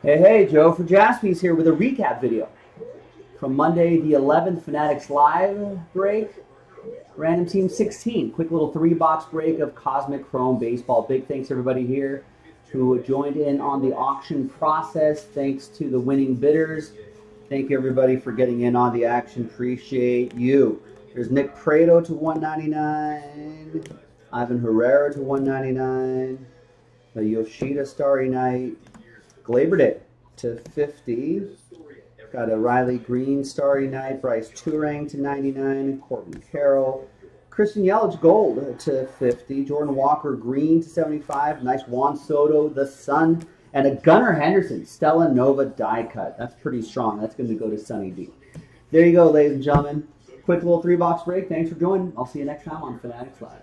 Hey, hey, Joe for Jaspys here with a recap video from Monday the 11th Fanatics Live break. Random Team 16. Quick little three box break of Cosmic Chrome Baseball. Big thanks everybody here who joined in on the auction process. Thanks to the winning bidders. Thank you everybody for getting in on the action. Appreciate you. There's Nick Pratto to 199. Ivan Herrera to 199. The Yoshida Starry Night. Gleyber Day to 50. Got a Riley Greene, Starry Night. Bryce Turang to 99. Corbin Carroll. Christian Yelich Gold to 50. Jordan Walker Green to 75. Nice Juan Soto, the Sun. And a Gunnar Henderson Stella Nova die cut. That's pretty strong. That's going to go to Sunny D. There you go, ladies and gentlemen. Quick little three box break. Thanks for joining. I'll see you next time on Fanatics Live.